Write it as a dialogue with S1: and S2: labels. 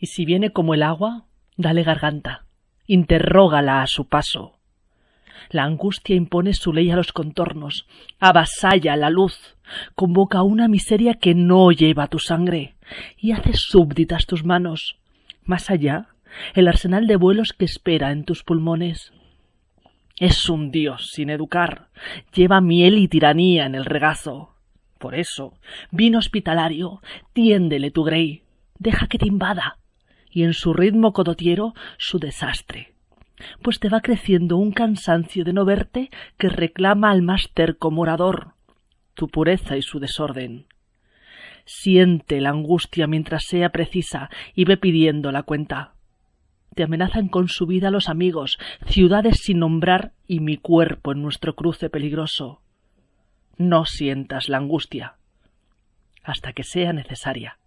S1: Y si viene como el agua, dale garganta, interrógala a su paso. La angustia impone su ley a los contornos, avasalla la luz, convoca una miseria que no lleva tu sangre y hace súbditas tus manos. Más allá, el arsenal de vuelos que espera en tus pulmones. Es un dios sin educar, lleva miel y tiranía en el regazo. Por eso, vino hospitalario, tiéndele tu grey, deja que te invada, y en su ritmo codotiero su desastre, pues te va creciendo un cansancio de no verte que reclama al más terco morador, tu pureza y su desorden. Siente la angustia mientras sea precisa y ve pidiendo la cuenta te amenazan con su vida los amigos, ciudades sin nombrar y mi cuerpo en nuestro cruce peligroso. No sientas la angustia hasta que sea necesaria.